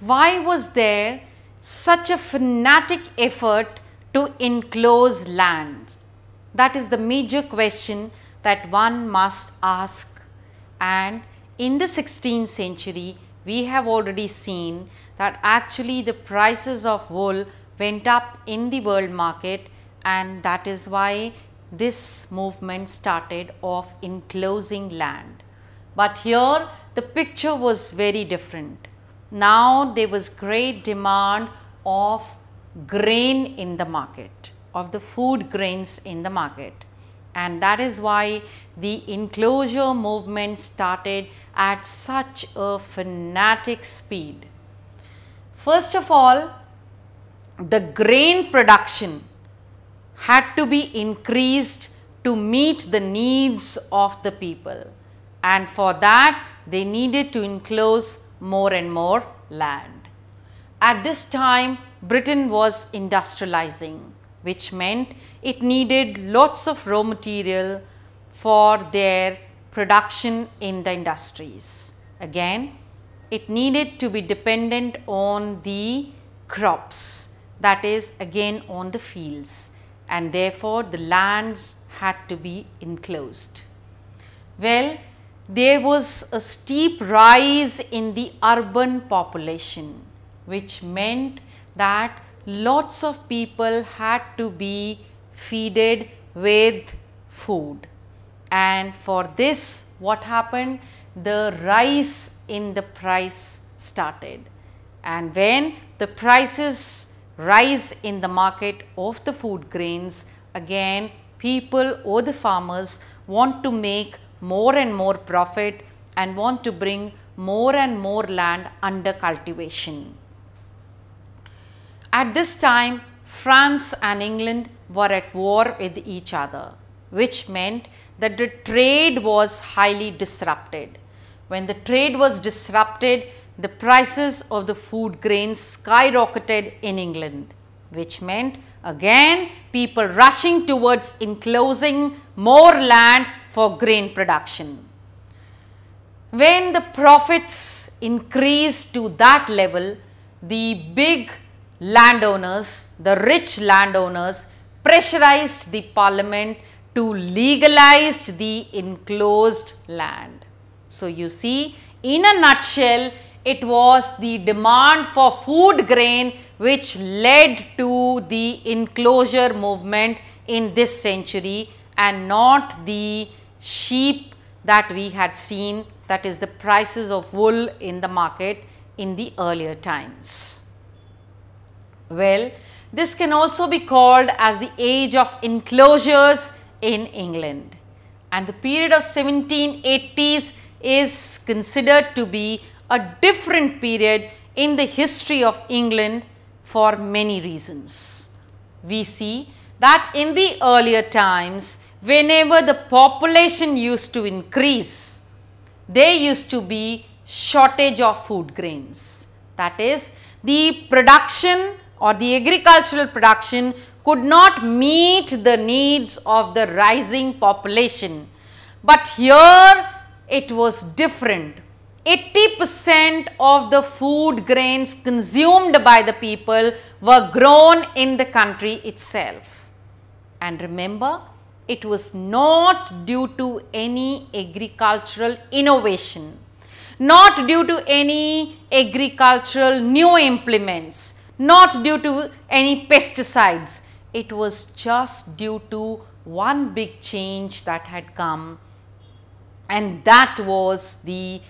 why was there such a fanatic effort to enclose lands? That is the major question that one must ask and in the 16th century we have already seen that actually the prices of wool went up in the world market and that is why this movement started of enclosing land. But here the picture was very different. Now there was great demand of grain in the market, of the food grains in the market and that is why the enclosure movement started at such a fanatic speed. First of all, the grain production had to be increased to meet the needs of the people and for that they needed to enclose more and more land. At this time Britain was industrializing which meant it needed lots of raw material for their production in the industries. Again it needed to be dependent on the crops that is again on the fields and therefore the lands had to be enclosed. Well, there was a steep rise in the urban population which meant that lots of people had to be feeded with food. And for this what happened? The rise in the price started. And when the prices rise in the market of the food grains, again people or the farmers want to make more and more profit and want to bring more and more land under cultivation. At this time, France and England were at war with each other, which meant that the trade was highly disrupted. When the trade was disrupted, the prices of the food grains skyrocketed in England, which meant again people rushing towards enclosing more land for grain production. When the profits increased to that level, the big landowners, the rich landowners pressurized the parliament to legalize the enclosed land. So, you see in a nutshell it was the demand for food grain which led to the enclosure movement in this century and not the sheep that we had seen that is the prices of wool in the market in the earlier times. Well, this can also be called as the age of enclosures in England and the period of 1780s is considered to be a different period in the history of England for many reasons. We see that in the earlier times, whenever the population used to increase, there used to be shortage of food grains. That is, the production or the agricultural production could not meet the needs of the rising population. But here it was different 80% of the food grains consumed by the people were grown in the country itself. And remember, it was not due to any agricultural innovation, not due to any agricultural new implements, not due to any pesticides. It was just due to one big change that had come and that was the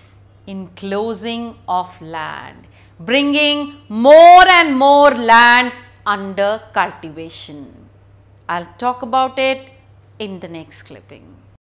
enclosing of land, bringing more and more land under cultivation. I'll talk about it in the next clipping.